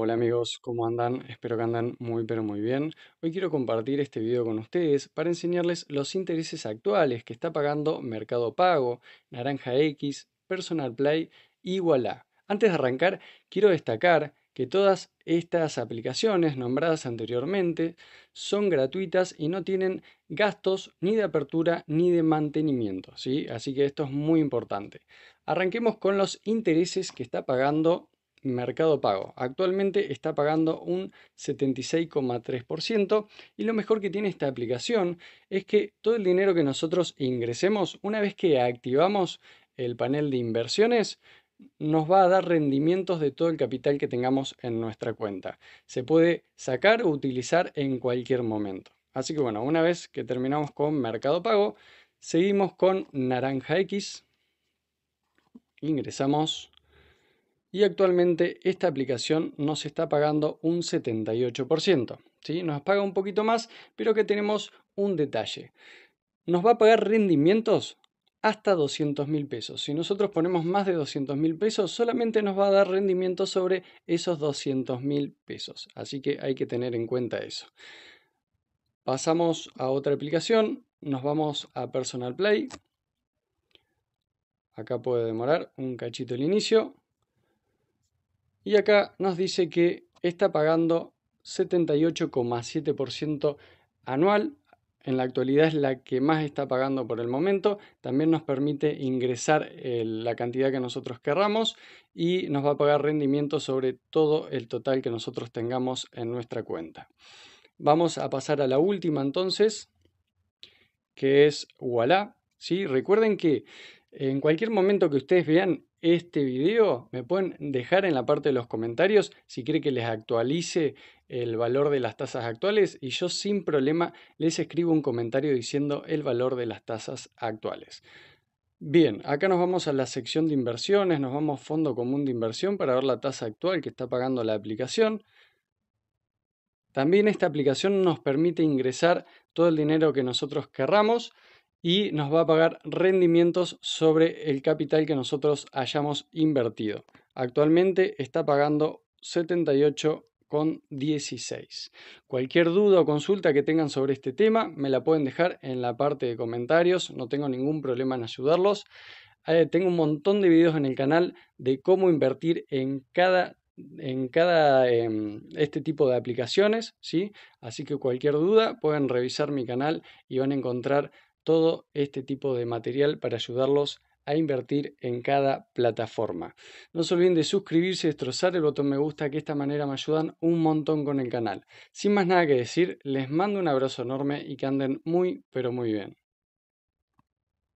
Hola amigos, ¿cómo andan? Espero que andan muy pero muy bien. Hoy quiero compartir este video con ustedes para enseñarles los intereses actuales que está pagando Mercado Pago, Naranja X, Personal Play y Voilà. Antes de arrancar, quiero destacar que todas estas aplicaciones nombradas anteriormente son gratuitas y no tienen gastos ni de apertura ni de mantenimiento, ¿sí? Así que esto es muy importante. Arranquemos con los intereses que está pagando Mercado Pago. Actualmente está pagando un 76,3% y lo mejor que tiene esta aplicación es que todo el dinero que nosotros ingresemos, una vez que activamos el panel de inversiones, nos va a dar rendimientos de todo el capital que tengamos en nuestra cuenta. Se puede sacar o utilizar en cualquier momento. Así que bueno, una vez que terminamos con Mercado Pago, seguimos con Naranja X. Ingresamos y actualmente esta aplicación nos está pagando un 78%. ¿sí? Nos paga un poquito más, pero que tenemos un detalle. Nos va a pagar rendimientos hasta 200 mil pesos. Si nosotros ponemos más de 200 mil pesos, solamente nos va a dar rendimiento sobre esos 200 mil pesos. Así que hay que tener en cuenta eso. Pasamos a otra aplicación, nos vamos a Personal Play. Acá puede demorar un cachito el inicio. Y acá nos dice que está pagando 78,7% anual. En la actualidad es la que más está pagando por el momento. También nos permite ingresar la cantidad que nosotros querramos y nos va a pagar rendimiento sobre todo el total que nosotros tengamos en nuestra cuenta. Vamos a pasar a la última entonces, que es Voilà. ¿sí? Recuerden que en cualquier momento que ustedes vean este video, me pueden dejar en la parte de los comentarios si quiere que les actualice el valor de las tasas actuales y yo sin problema les escribo un comentario diciendo el valor de las tasas actuales. Bien, acá nos vamos a la sección de inversiones, nos vamos a fondo común de inversión para ver la tasa actual que está pagando la aplicación. También esta aplicación nos permite ingresar todo el dinero que nosotros querramos y nos va a pagar rendimientos sobre el capital que nosotros hayamos invertido. Actualmente está pagando 78,16. Cualquier duda o consulta que tengan sobre este tema me la pueden dejar en la parte de comentarios, no tengo ningún problema en ayudarlos. Eh, tengo un montón de videos en el canal de cómo invertir en cada en cada em, este tipo de aplicaciones, ¿sí? Así que cualquier duda pueden revisar mi canal y van a encontrar todo este tipo de material para ayudarlos a invertir en cada plataforma. No se olviden de suscribirse destrozar el botón me gusta, que de esta manera me ayudan un montón con el canal. Sin más nada que decir, les mando un abrazo enorme y que anden muy, pero muy bien.